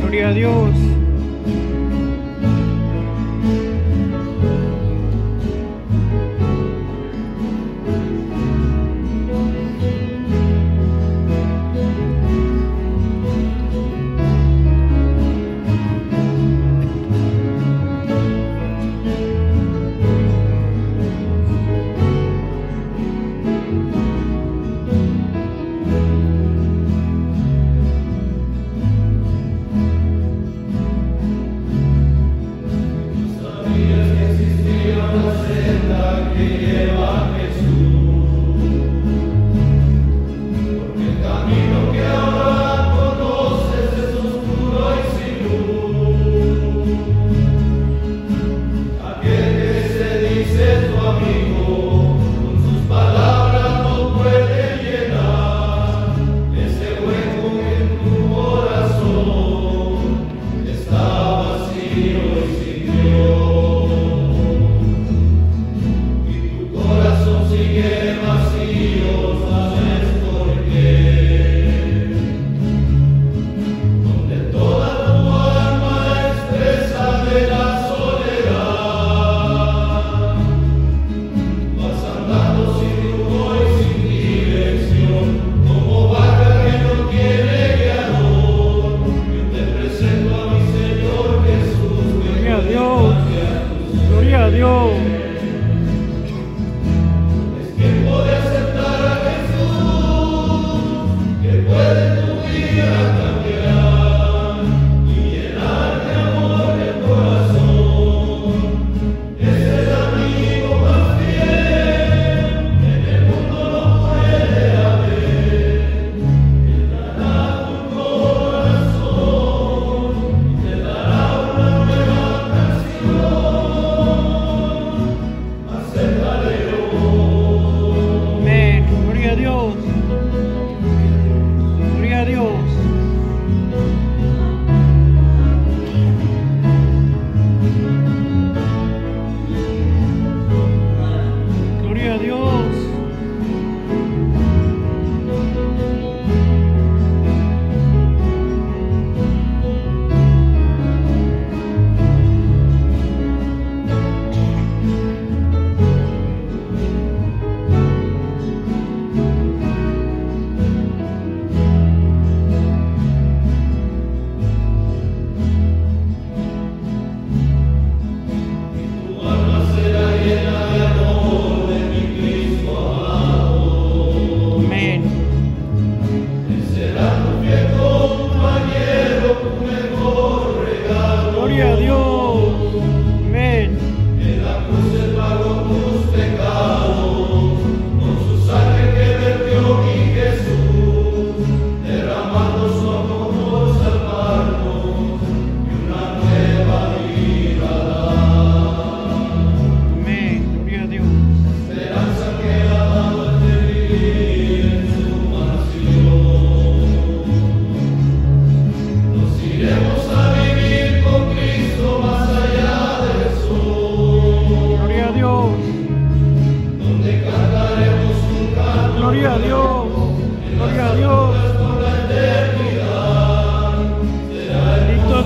Gloria a Dios. Gloria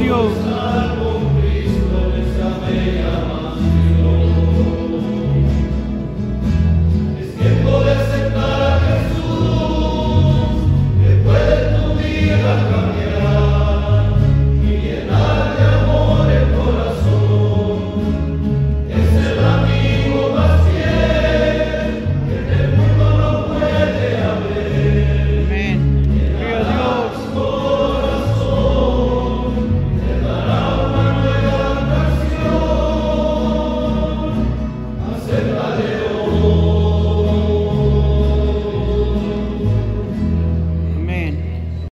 Diogo.